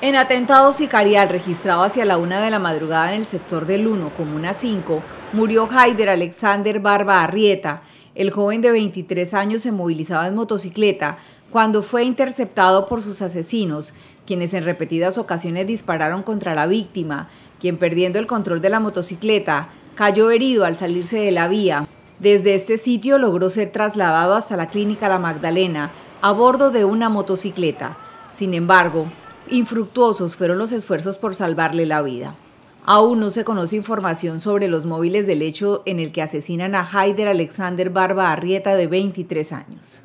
En atentado sicarial registrado hacia la una de la madrugada en el sector del 1, Comuna 5, murió Haider Alexander Barba Arrieta. El joven de 23 años se movilizaba en motocicleta cuando fue interceptado por sus asesinos, quienes en repetidas ocasiones dispararon contra la víctima, quien perdiendo el control de la motocicleta, cayó herido al salirse de la vía. Desde este sitio logró ser trasladado hasta la clínica La Magdalena a bordo de una motocicleta. Sin embargo, Infructuosos fueron los esfuerzos por salvarle la vida. Aún no se conoce información sobre los móviles del hecho en el que asesinan a Haider Alexander Barba Arrieta de 23 años.